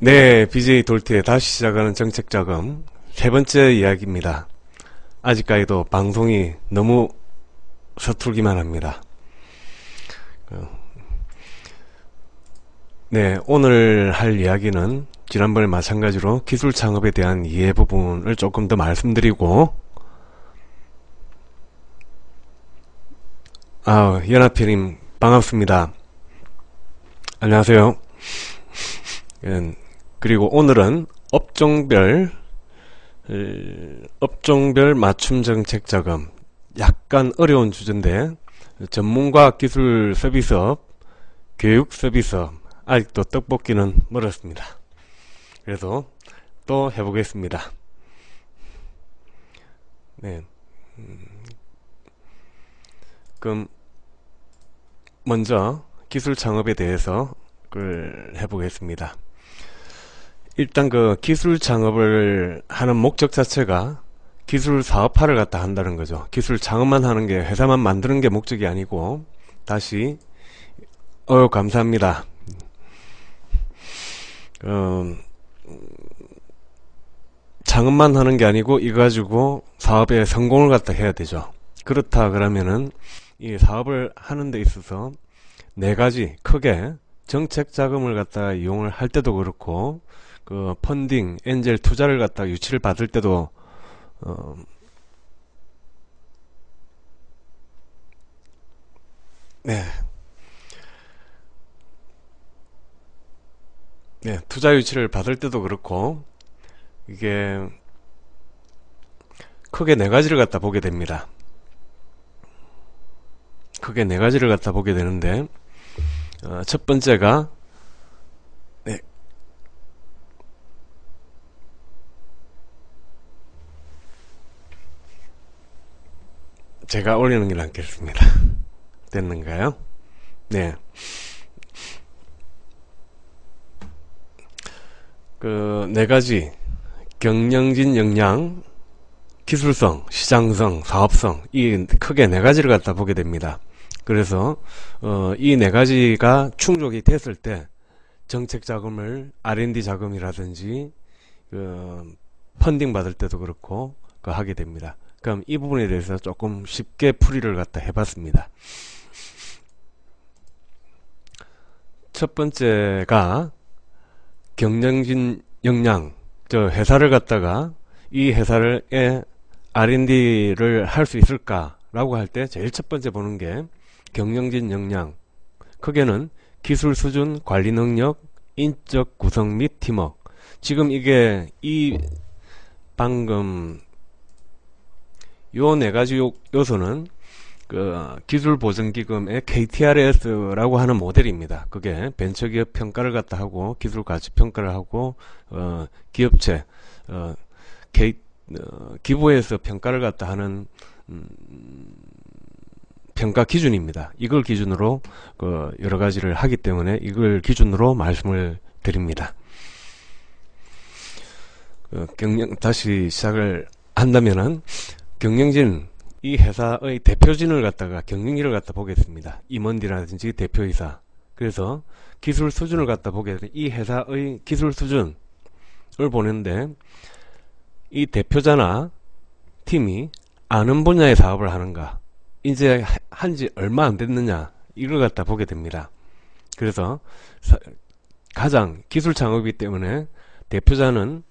네, BJ 돌트에 다시 시작하는 정책자금 세 번째 이야기입니다. 아직까지도 방송이 너무 서툴기만 합니다. 어, 네, 오늘 할 이야기는 지난번에 마찬가지로 기술 창업에 대한 이해 부분을 조금 더 말씀드리고 아, 연합회님 반갑습니다. 안녕하세요. 예, 그리고 오늘은 업종별 업종별 맞춤 정책 자금 약간 어려운 주제인데 전문가 기술 서비스업 교육 서비스업 아직도 떡볶이는 멀었습니다. 그래서 또 해보겠습니다. 네. 음, 그럼 먼저 기술 창업에 대해서 그 해보겠습니다. 일단 그 기술 창업을 하는 목적 자체가 기술 사업화를 갖다 한다는 거죠. 기술 창업만 하는 게 회사만 만드는 게 목적이 아니고 다시 어 감사합니다. 어, 창업만 하는 게 아니고 이거 가지고 사업에 성공을 갖다 해야 되죠. 그렇다 그러면은 이 사업을 하는 데 있어서 네 가지 크게 정책 자금을 갖다 이용을 할 때도 그렇고 그 펀딩, 엔젤 투자를 갖다 유치를 받을 때도 어 네. 네, 투자 유치를 받을 때도 그렇고 이게 크게 네 가지를 갖다 보게 됩니다. 크게 네 가지를 갖다 보게 되는데 어, 첫 번째가 제가 올리는 게 낫겠습니다. 됐는가요? 네. 그 네 가지 경영진 역량, 기술성, 시장성, 사업성 이 크게 네 가지를 갖다 보게 됩니다. 그래서 어, 이 네 가지가 충족이 됐을 때 정책 자금을 R&D 자금이라든지 그 펀딩 받을 때도 그렇고 그 하게 됩니다. 그럼 이 부분에 대해서 조금 쉽게 풀이를 갖다 해봤습니다. 첫 번째가 경영진 역량, 저 회사를 갖다가 이 회사를 R&D를 할 수 있을까라고 할 때 제일 첫 번째 보는 게 경영진 역량 크게는 기술 수준, 관리 능력, 인적 구성 및 팀워크 지금 이게 이 방금 요 네 가지 요, 요소는 그 기술 보증 기금의 KTRS라고 하는 모델입니다. 그게 벤처기업 평가를 갖다 하고 기술 가치 평가를 하고 어 기업체 어, K, 어 기부에서 평가를 갖다 하는 음, 평가 기준입니다. 이걸 기준으로 그 여러 가지를 하기 때문에 이걸 기준으로 말씀을 드립니다. 그 경영 다시 시작을 한다면은 경영진 이 회사의 대표진을 갖다가 경영일을 갖다 보겠습니다. 임원디라든지 대표이사. 그래서 기술 수준을 갖다 보게 되면 이 회사의 기술 수준을 보는데 이 대표자나 팀이 아는 분야의 사업을 하는가 이제 한 지 얼마 안 됐느냐 이걸 갖다 보게 됩니다. 그래서 가장 기술 창업이기 때문에 대표자는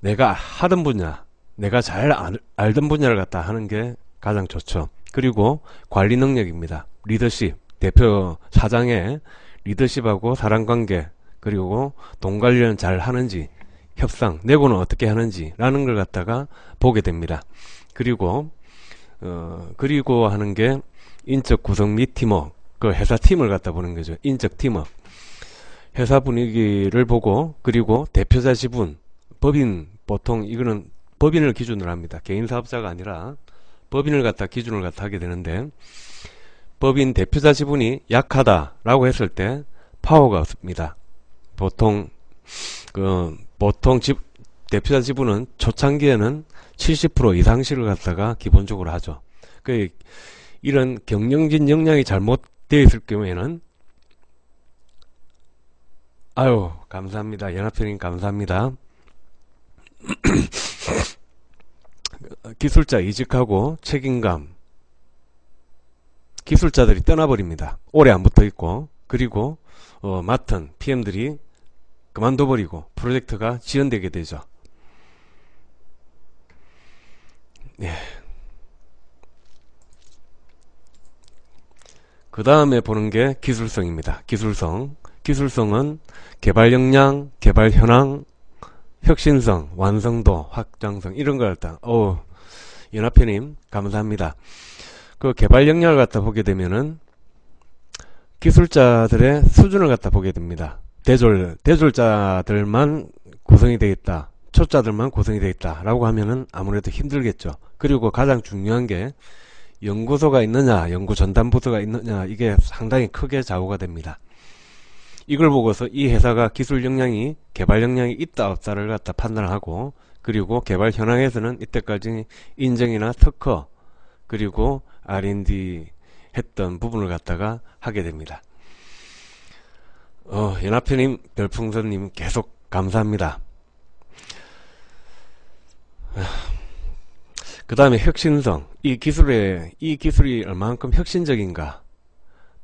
내가 하던 분야, 내가 잘 알, 던 분야를 갖다 하는 게 가장 좋죠. 그리고 관리 능력입니다. 리더십, 대표 사장의 리더십하고 사람 관계 그리고 돈 관리는 잘 하는지 협상, 내고는 어떻게 하는지 라는 걸 갖다가 보게 됩니다. 그리고 어, 그리고 하는 게 인적 구성 및 팀워크, 그 회사 팀을 갖다 보는 거죠. 인적 팀워크. 회사 분위기를 보고, 그리고 대표자 지분, 법인, 보통 이거는 법인을 기준으로 합니다. 개인 사업자가 아니라 법인을 갖다 기준을 갖다 하게 되는데, 법인 대표자 지분이 약하다라고 했을 때 파워가 없습니다. 보통 그 보통 집 대표자 지분은 초창기에는 70% 이상씩을 갖다가 기본적으로 하죠. 그 이런 경영진 역량이 잘못되어 있을 경우에는 아유, 감사합니다. 연합회님 감사합니다. 기술자 이직하고 책임감. 기술자들이 떠나버립니다. 오래 안 붙어 있고, 그리고, 어, 맡은 PM들이 그만둬버리고, 프로젝트가 지연되게 되죠. 예. 그 다음에 보는 게 기술성입니다. 기술성. 기술성은 개발 역량, 개발 현황, 혁신성, 완성도, 확장성 이런 걸 갖다 어 연합회님 감사합니다. 그 개발 역량을 갖다 보게 되면은 기술자들의 수준을 갖다 보게 됩니다. 대졸 대졸자들만 구성이 되겠다. 초자들만 구성이 되겠다. 라고 하면은 아무래도 힘들겠죠. 그리고 가장 중요한 게 연구소가 있느냐, 연구 전담 부서가 있느냐, 이게 상당히 크게 좌우가 됩니다. 이걸 보고서 이 회사가 기술 역량이, 개발 역량이 있다, 없다를 갖다 판단하고, 그리고 개발 현황에서는 이때까지 인정이나 특허, 그리고 R&D 했던 부분을 갖다가 하게 됩니다. 어, 연합회님, 별풍선님 계속 감사합니다. 그 다음에 혁신성. 이 기술에, 이 기술이 얼만큼 혁신적인가.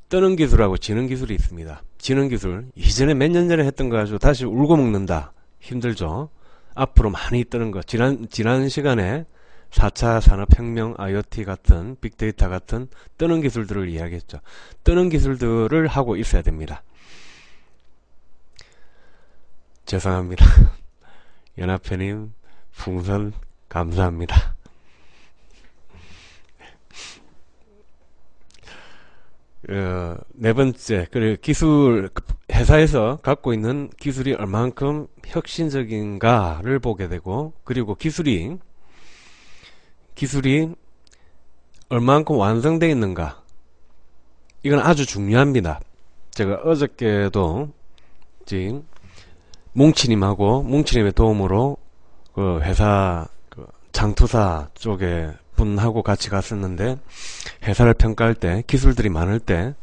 뜨는 기술하고 지는 기술이 있습니다. 지는 기술. 이전에 몇 년 전에 했던 거 가지고 다시 울고 먹는다. 힘들죠. 앞으로 많이 뜨는 거. 지난, 지난 시간에 4차 산업혁명, IoT 같은, 빅데이터 같은 뜨는 기술들을 이야기했죠. 뜨는 기술들을 하고 있어야 됩니다. 죄송합니다. 연합회님, 풍선, 감사합니다. 어, 네 번째, 그리고 기술, 회사에서 갖고 있는 기술이 얼만큼 혁신적인가를 보게 되고, 그리고 기술이, 기술이 얼만큼 완성되어 있는가. 이건 아주 중요합니다. 제가 어저께도, 지금, 뭉치님하고, 뭉치님의 도움으로, 그 회사, 그 장투사 쪽에 분하고 같이 갔었는데 회사를 평가할 때 기술들이 많을 때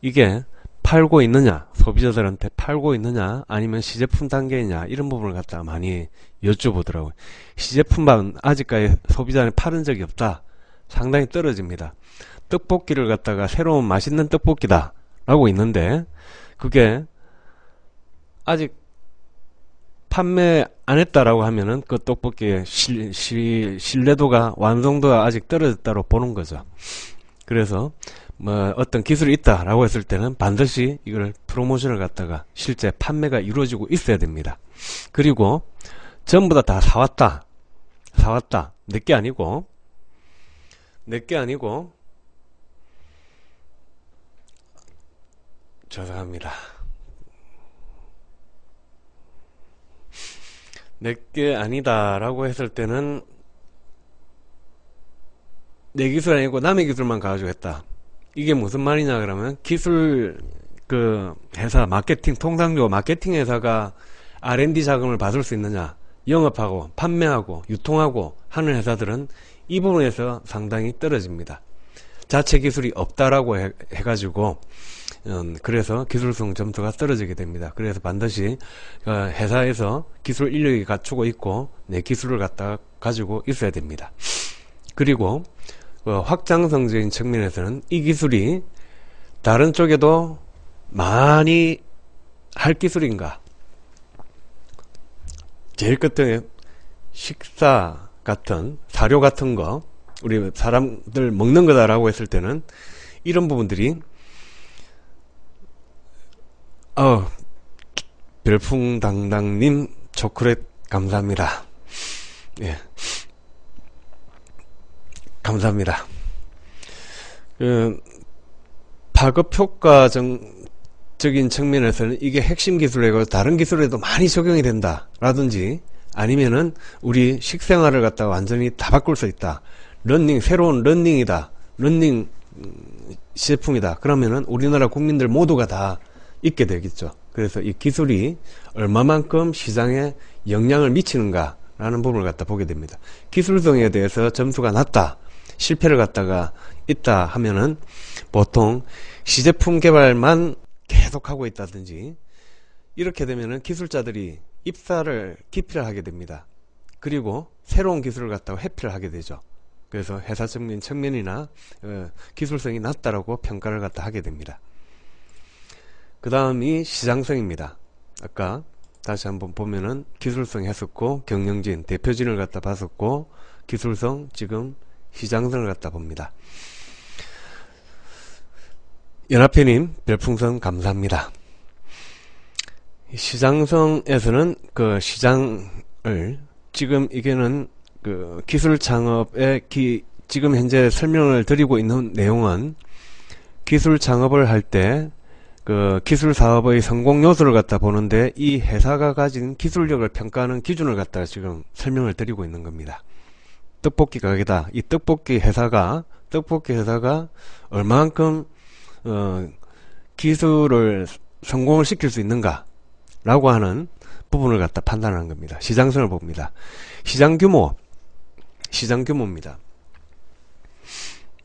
이게 팔고 있느냐 소비자들한테 팔고 있느냐 아니면 시제품 단계이냐 이런 부분을 갖다가 많이 여쭤보더라고요. 시제품만 아직까지 소비자한테 팔은 적이 없다. 상당히 떨어집니다. 떡볶이를 갖다가 새로운 맛있는 떡볶이다 라고 있는데 그게 아직 판매 안 했다라고 하면은 그 떡볶이의 실, 실, 신뢰도가 완성도가 아직 떨어졌다고 보는 거죠. 그래서 뭐 어떤 기술이 있다라고 했을 때는 반드시 이걸 프로모션을 갖다가 실제 판매가 이루어지고 있어야 됩니다. 그리고 전부 다 다 사왔다. 사왔다. 내게 아니고 내게 아니고 죄송합니다. 내게 아니다라고 했을 때는 내 기술 아니고 남의 기술만 가지고 했다. 이게 무슨 말이냐 그러면 기술 그 회사 마케팅 통상적으로 마케팅 회사가 R&D 자금을 받을 수 있느냐 영업하고 판매하고 유통하고 하는 회사들은 이 부분에서 상당히 떨어집니다. 자체 기술이 없다라고 해, 해가지고 음, 그래서 기술성 점수가 떨어지게 됩니다. 그래서 반드시 어, 회사에서 기술 인력이 갖추고 있고 내 기술을 갖다 가지고 있어야 됩니다. 그리고 어, 확장성적인 측면에서는 이 기술이 다른 쪽에도 많이 할 기술인가? 제일 끝에 식사 같은 사료 같은 거 우리 사람들 먹는 거다라고 했을 때는 이런 부분들이 어, 별풍당당님 초콜릿 감사합니다. 예. 감사합니다. 그, 파급 효과적인 측면에서는 이게 핵심 기술이고 다른 기술에도 많이 적용이 된다. 라든지 아니면은 우리 식생활을 갖다가 완전히 다 바꿀 수 있다. 런닝, 새로운 런닝이다. 런닝 제품이다. 그러면은 우리나라 국민들 모두가 다 있게 되겠죠. 그래서 이 기술이 얼마만큼 시장에 영향을 미치는가 라는 부분을 갖다 보게 됩니다. 기술성에 대해서 점수가 낮다, 실패를 갖다가 있다 하면은 보통 시제품 개발만 계속 하고 있다든지 이렇게 되면은 기술자들이 입사를 기피를 하게 됩니다. 그리고 새로운 기술을 갖다가 회피를 하게 되죠. 그래서 회사적인 측면이나 어, 기술성이 낮다라고 평가를 갖다 하게 됩니다. 그 다음이 시장성입니다. 아까 다시 한번 보면은 기술성 했었고 경영진 대표진을 갖다 봤었고 기술성 지금 시장성을 갖다 봅니다. 연합회님 별풍선 감사합니다. 시장성에서는 그 시장을 지금 이게는 그 기술 창업의 기, 지금 현재 설명을 드리고 있는 내용은 기술 창업을 할 때 그 기술 사업의 성공 요소를 갖다 보는데 이 회사가 가진 기술력을 평가하는 기준을 갖다 지금 설명을 드리고 있는 겁니다. 떡볶이 가게다. 이 떡볶이 회사가 떡볶이 회사가 얼만큼 어, 기술을 성공을 시킬 수 있는가 라고 하는 부분을 갖다 판단하는 겁니다. 시장성을 봅니다. 시장 규모 시장 규모입니다.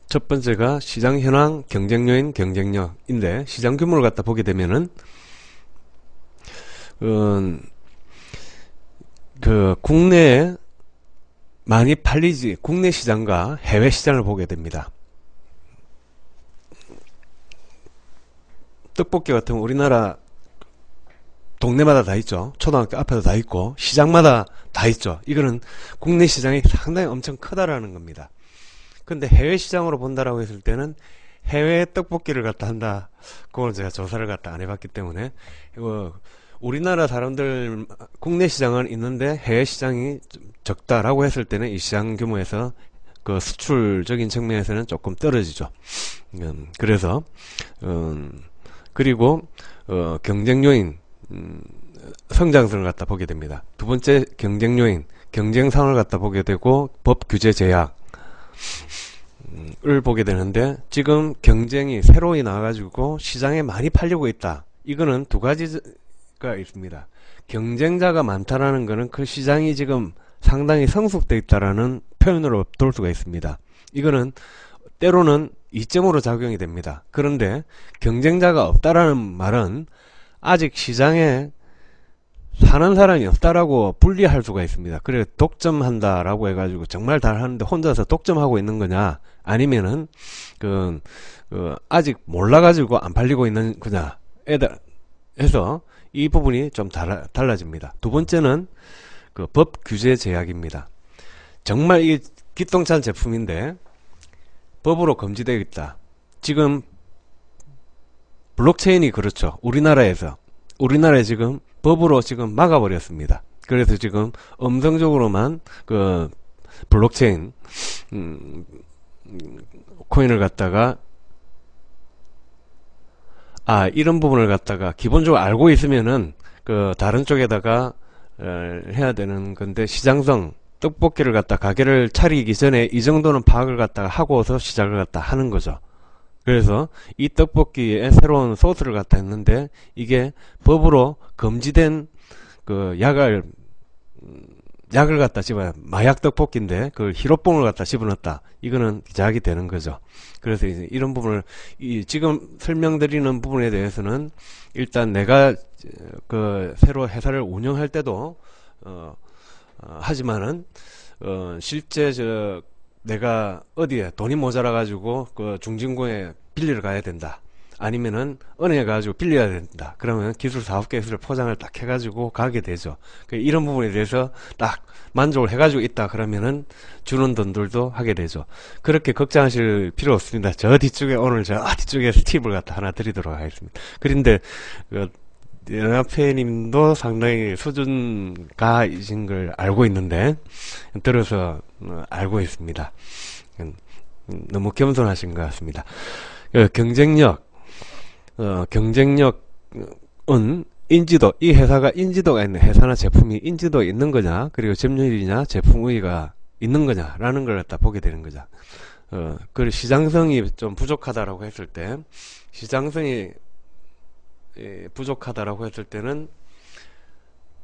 첫 번째가 시장 현황, 경쟁력인 경쟁력인데 시장 규모를 갖다 보게 되면은 음, 그 국내에 많이 팔리지 국내 시장과 해외 시장을 보게 됩니다. 떡볶이 같은 우리나라 동네마다 다 있죠. 초등학교 앞에도 다 있고 시장마다 다 있죠. 이거는 국내 시장이 상당히 엄청 크다라는 겁니다. 근데 해외 시장으로 본다라고 했을 때는 해외 떡볶이를 갖다 한다. 그걸 제가 조사를 갖다 안 해봤기 때문에 이거 우리나라 사람들 국내 시장은 있는데 해외 시장이 적다라고 했을 때는 이 시장 규모에서 그 수출적인 측면에서는 조금 떨어지죠. 음, 그래서 음, 그리고 어, 경쟁 요인 음, 성장성을 갖다 보게 됩니다. 두 번째 경쟁 요인 경쟁상을 갖다 보게 되고 법 규제 제약 을 보게 되는데 지금 경쟁이 새로이 나와가지고 시장에 많이 팔리고 있다. 이거는 두 가지 가 있습니다. 경쟁자가 많다라는 것은 그 시장이 지금 상당히 성숙돼 있다라는 표현으로 볼 수가 있습니다. 이거는 때로는 이점으로 작용이 됩니다. 그런데 경쟁자가 없다라는 말은 아직 시장에 사는 사람이 없다라고 분리할 수가 있습니다. 그래 독점한다라고 해가지고 정말 다 하는데 혼자서 독점하고 있는 거냐 아니면은 그, 그 아직 몰라가지고 안 팔리고 있는 거냐 해서 이 부분이 좀 달라, 달라집니다. 두 번째는 그 법 규제 제약입니다. 정말 이 기똥찬 제품인데 법으로 금지되어 있다. 지금 블록체인이 그렇죠. 우리나라에서 우리나라에 지금 법으로 지금 막아버렸습니다. 그래서 지금 음성적으로만 그 블록체인 음, 코인을 갖다가 아 이런 부분을 갖다가 기본적으로 알고 있으면은 그 다른 쪽에다가 어, 해야 되는 건데 시장성 떡볶이를 갖다 가게를 차리기 전에 이 정도는 파악을 갖다가 하고서 시작을 갖다 하는 거죠. 그래서 이 떡볶이에 새로운 소스를 갖다 했는데 이게 법으로 금지된 그 약을 음, 약을 갖다 집어 마약 떡볶이인데 그걸 히로뽕을 갖다 집어넣었다. 이거는 기작이 되는 거죠. 그래서 이제 이런 부분을 이 지금 설명드리는 부분에 대해서는 일단 내가 그 새로 회사를 운영할 때도 어, 어 하지만은 어 실제 저 내가 어디에 돈이 모자라 가지고 그 중진구에 빌리러 가야 된다. 아니면은 은행에 가지고 빌려야 된다. 그러면 기술 사업 계획서를 포장을 딱 해가지고 가게 되죠. 그 이런 부분에 대해서 딱 만족을 해가지고 있다. 그러면은 주는 돈들도 하게 되죠. 그렇게 걱정하실 필요 없습니다. 저 뒤쪽에 오늘 저 뒤쪽에서 팁을 갖다 하나 드리도록 하겠습니다. 그런데 그 연합회님도 상당히 수준가이신 걸 알고 있는데 들어서 어, 알고 있습니다. 음, 너무 겸손하신 것 같습니다. 그 경쟁력, 어, 경쟁력은 인지도, 이 회사가 인지도가 있는 회사나 제품이 인지도 있는 거냐, 그리고 점유율이냐, 제품 우위가 있는 거냐라는 걸 갖다 보게 되는 거죠. 어, 그 시장성이 좀 부족하다라고 했을 때, 시장성이 예, 부족하다라고 했을 때는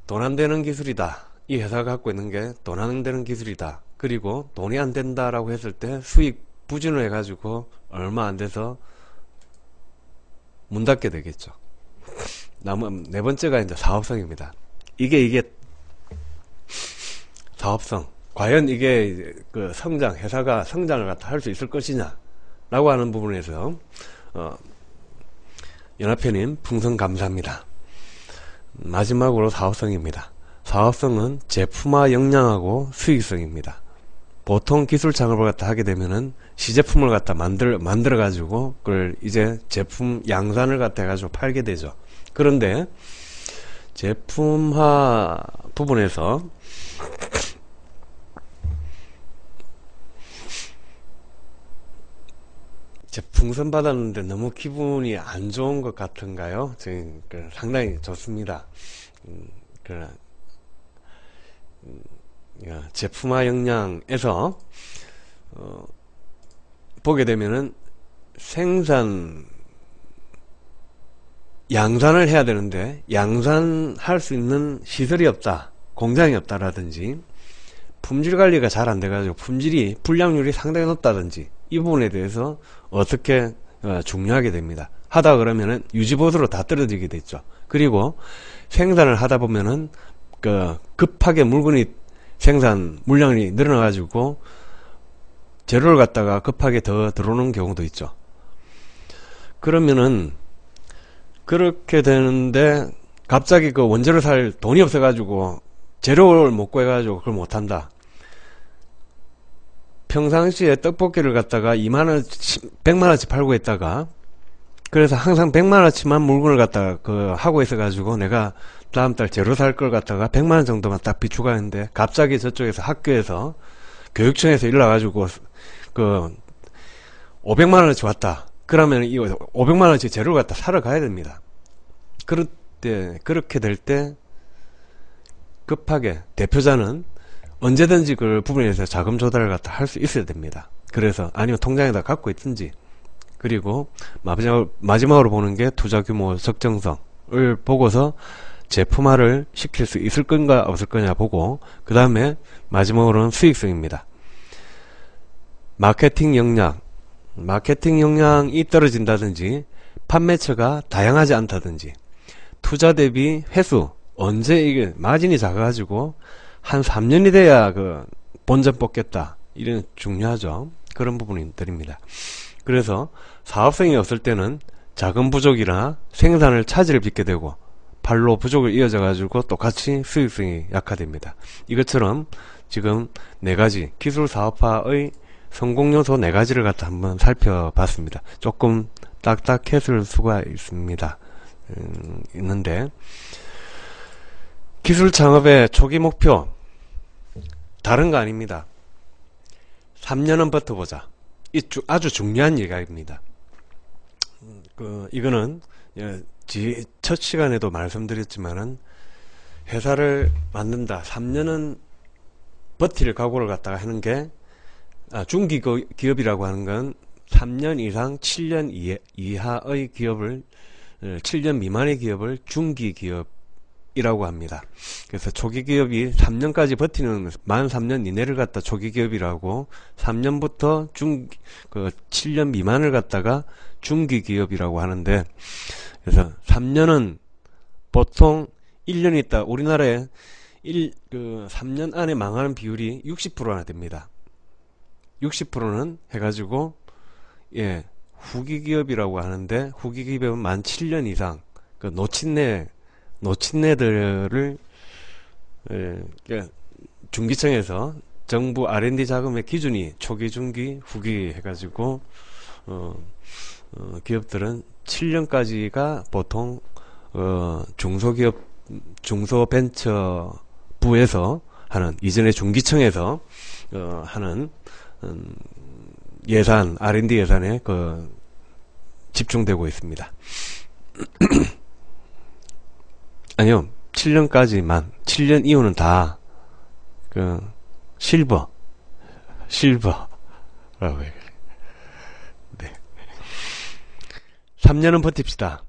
돈 안 되는 기술이다. 이 회사가 갖고 있는 게 돈 안 되는 기술이다. 그리고 돈이 안 된다라고 했을 때 수익 부진을 해가지고 얼마 안 돼서 문 닫게 되겠죠. 남은 네 번째가 이제 사업성입니다. 이게 이게 사업성. 과연 이게 그 성장 회사가 성장을 갖다 할수 있을 것이냐라고 하는 부분에서 어, 연합회님 풍선 감사합니다. 마지막으로 사업성입니다. 사업성은 제품화 역량하고 수익성입니다. 보통 기술 창업을 갖다 하게 되면은 시제품을 갖다 만들 만들어 가지고 그걸 이제 제품 양산을 갖다 해가지고 팔게 되죠. 그런데 제품화 부분에서 제 풍선 받았는데 너무 기분이 안 좋은 것 같은가요? 지금 그 상당히 좋습니다. 음, 그 음, 제품화 역량에서 어, 보게 되면은 생산 양산을 해야 되는데 양산할 수 있는 시설이 없다 공장이 없다라든지 품질 관리가 잘 안 돼가지고 품질이 불량률이 상당히 높다든지 이 부분에 대해서 어떻게 어, 중요하게 됩니다. 하다 그러면은 유지보수로 다 떨어지게 됐죠. 그리고 생산을 하다 보면은 그 급하게 물건이 생산 물량이 늘어나 가지고 재료를 갖다가 급하게 더 들어오는 경우도 있죠. 그러면은 그렇게 되는데 갑자기 그 원재료 살 돈이 없어 가지고 재료를 못 구해 가지고 그걸 못 한다. 평상시에 떡볶이를 갖다가 2만원 100만원치 팔고 있다가 그래서 항상 100만원치만 물건을 갖다가 그 하고 있어 가지고 내가 다음 달 재료 살 걸 갖다가 100만원 정도만 딱 비추가 했는데 갑자기 저쪽에서 학교에서 교육청에서 일러가지고 그 500만 원어치 왔다. 그러면 이 500만 원어치 재료를 갖다 사러 가야 됩니다. 그럴 때 그렇게 될 때 급하게 대표자는 언제든지 그 부분에 대해서 자금 조달을 갖다 할 수 있어야 됩니다. 그래서 아니면 통장에다 갖고 있든지. 그리고 마지막, 마지막으로 보는 게 투자 규모 적정성을 보고서 제품화를 시킬 수 있을 건가 없을 거냐 보고 그 다음에 마지막으로는 수익성입니다. 마케팅 역량. 마케팅 역량이 떨어진다든지 판매처가 다양하지 않다든지 투자 대비 회수 언제 이게 마진이 작아가지고 한 3년이 돼야 그 본전 뽑겠다. 이런 중요하죠. 그런 부분들입니다. 그래서 사업성이 없을 때는 자금 부족이나 생산을 차질을 빚게 되고 발로 부족을 이어져 가지고 똑같이 수익성이 약화됩니다. 이것처럼 지금 네 가지 기술 사업화의 성공 요소 네 가지를 갖다 한번 살펴봤습니다. 조금 딱딱했을 수가 있습니다. 음, 있는데 기술 창업의 초기 목표 다른 거 아닙니다. 3년은 버텨보자. 이 아주 중요한 얘기입니다. 음, 그 이거는 예, 첫 시간에도 말씀드렸지만은 회사를 만든다. 3년은 버틸 각오를 갖다가 하는 게 아, 중기 기업이라고 하는 건 3년 이상 7년 이하의 기업을 7년 어, 미만의 기업을 중기 기업이라고 합니다. 그래서 초기 기업이 3년까지 버티는 만 3년 이내를 갖다 초기 기업이라고 3년부터 중 그 7년 미만을 갖다가 중기 기업이라고 하는데 그래서 3년은 보통 1년 있다. 우리나라에 1, 그 3년 안에 망하는 비율이 60%나 됩니다. 60%는 해가지고, 예, 후기 기업이라고 하는데, 후기 기업은 만 7년 이상, 그 노친내, 노친내들을, 예, 그 중기청에서 정부 R&D 자금의 기준이 초기, 중기, 후기 해가지고, 어, 어 기업들은 7년까지가 보통 어, 중소기업 중소벤처부에서 하는 이전에 중기청에서 어, 하는 음, 예산 R&D 예산에 그 집중되고 있습니다. 아니요, 7년까지만 7년 이후는 다 그 실버 실버라고 해요. 3년은 버팁시다.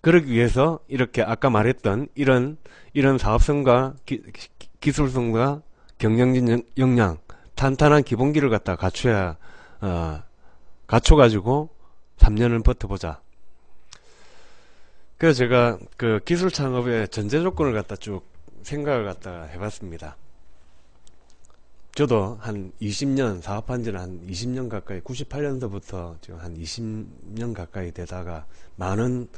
그러기 위해서 이렇게 아까 말했던 이런 이런 사업성과 기, 술성과 경영진 역량 탄탄한 기본기를 갖다 갖춰야 어, 갖춰가지고 3년은 버텨보자. 그래서 제가 그 기술 창업의 전제 조건을 갖다 쭉 생각을 갖다 해봤습니다. 저도 한 20년 사업한 지는 한 20년 가까이 98년도부터 지금 한 20년 가까이 되다가 많은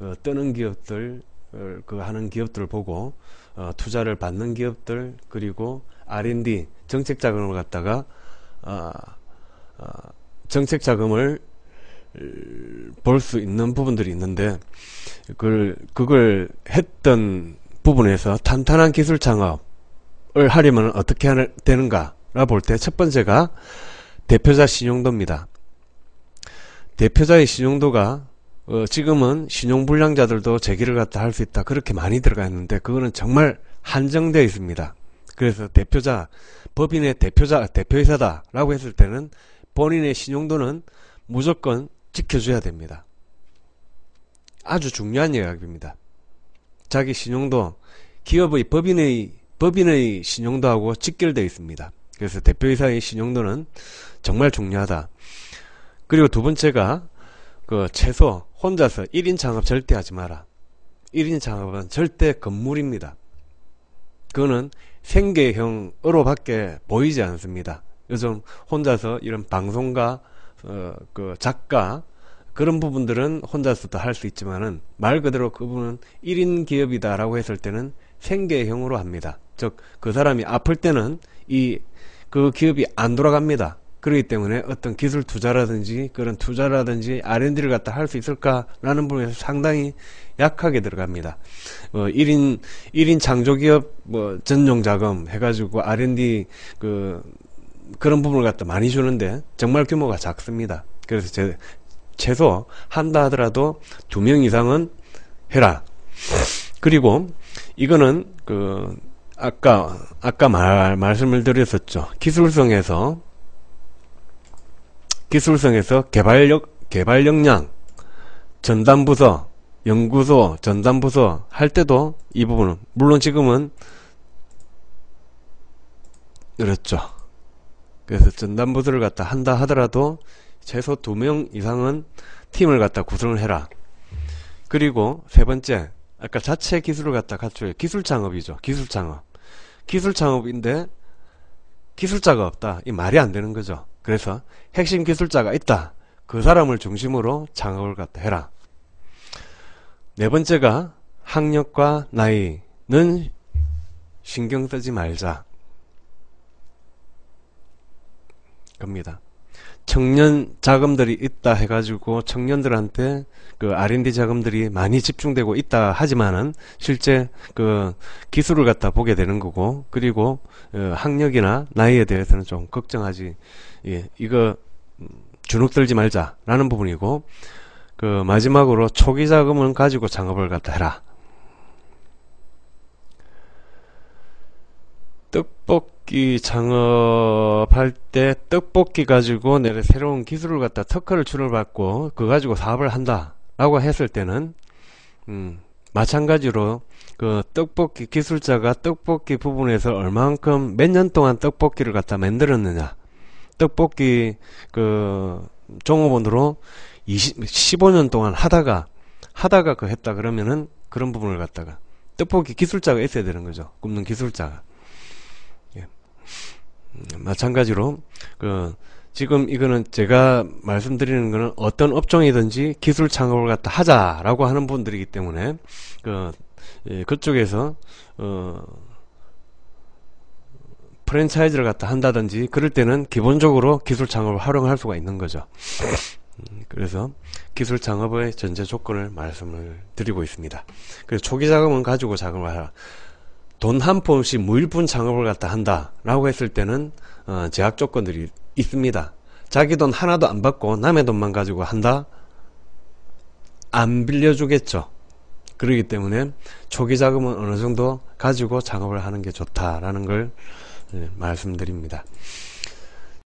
어, 뜨는 기업들 어, 그 하는 기업들을 보고 어, 투자를 받는 기업들 그리고 R&D 정책 자금을 갖다가 어, 어, 정책 자금을 볼 수 있는 부분들이 있는데 그걸 그걸 했던 부분에서 탄탄한 기술 창업을 하려면 어떻게 하는, 되는가라 볼 때 첫 번째가 대표자 신용도입니다. 대표자의 신용도가 어, 지금은 신용불량자들도 재기를 갖다 할 수 있다 그렇게 많이 들어가 있는데 그거는 정말 한정되어 있습니다. 그래서 대표자 법인의 대표자 대표이사다라고 했을 때는 본인의 신용도는 무조건 지켜줘야 됩니다. 아주 중요한 이야기입니다. 자기 신용도 기업의 법인의 법인의 신용도하고 직결되어 있습니다. 그래서 대표이사의 신용도는 정말 중요하다. 그리고 두 번째가 그 최소 혼자서 1인 창업 절대 하지 마라. 1인 창업은 절대 건물입니다. 그거는 생계형으로밖에 보이지 않습니다. 요즘 혼자서 이런 방송가, 어, 그 작가, 그런 부분들은 혼자서도 할 수 있지만은 말 그대로 그분은 1인 기업이다라고 했을 때는 생계형으로 합니다. 즉, 그 사람이 아플 때는 이, 그 기업이 안 돌아갑니다. 그렇기 때문에 어떤 기술 투자라든지 그런 투자라든지 R&D를 갖다 할 수 있을까라는 부분에서 상당히 약하게 들어갑니다. 어, 1인, 1인 창조기업 뭐 전용 자금 해가지고 R&D 그, 그런 부분을 갖다 많이 주는데 정말 규모가 작습니다. 그래서 제, 최소 한다 하더라도 두 명 이상은 해라. 그리고 이거는 그 아까 아까 말 말씀을 드렸었죠. 기술성에서 기술성에서 개발력, 개발 역량, 전담부서, 연구소, 전담부서 할 때도 이 부분은, 물론 지금은, 그렇죠. 그래서 전담부서를 갖다 한다 하더라도 최소 두 명 이상은 팀을 갖다 구성을 해라. 그리고 세 번째, 아까 자체 기술을 갖다 갖춰요. 기술 창업이죠. 기술 창업. 기술 창업인데 기술자가 없다. 이 말이 안 되는 거죠. 그래서 핵심 기술자가 있다. 그 사람을 중심으로 창업을 갖다 해라. 네 번째가 학력과 나이는 신경 쓰지 말자. 겁니다. 청년 자금들이 있다 해가지고 청년들한테 그 R&D 자금들이 많이 집중되고 있다 하지만은 실제 그 기술을 갖다 보게 되는 거고 그리고 어 학력이나 나이에 대해서는 좀 걱정하지 예 이거 주눅 들지 말자라는 부분이고 그 마지막으로 초기 자금은 가지고 창업을 갖다 해라. 떡볶 이 창업할 때 떡볶이 가지고 내가 새로운 기술을 갖다 특허를 출원받고 그거 가지고 사업을 한다 라고 했을 때는 음, 마찬가지로 그 떡볶이 기술자가 떡볶이 부분에서 얼만큼 몇 년 동안 떡볶이를 갖다 만들었느냐. 떡볶이 그 종업원으로 20, 15년 동안 하다가 하다가 그 했다 그러면은 그런 부분을 갖다가 떡볶이 기술자가 있어야 되는 거죠. 굽는 기술자가 마찬가지로 그 지금 이거는 제가 말씀드리는 거는 어떤 업종이든지 기술 창업을 갖다 하자라고 하는 분들이기 때문에 그 예, 그쪽에서 어 프랜차이즈를 갖다 한다든지 그럴 때는 기본적으로 기술 창업을 활용할 수가 있는 거죠. 음, 그래서 기술 창업의 전제 조건을 말씀을 드리고 있습니다. 그래서 초기 자금은 가지고 자금을 하라. 돈 한 푼 없이 무일푼 창업을 갖다 한다라고 했을 때는 어, 제약 조건들이 있습니다. 자기 돈 하나도 안 받고 남의 돈만 가지고 한다? 안 빌려주겠죠. 그러기 때문에 초기 자금은 어느 정도 가지고 작업을 하는 게 좋다라는 걸 네, 말씀드립니다.